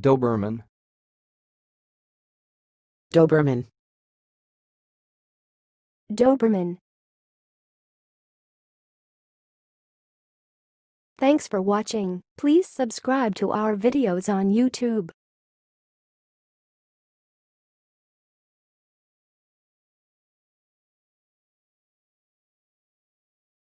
Doberman. Doberman. Doberman. Thanks for watching. Please subscribe to our videos on YouTube.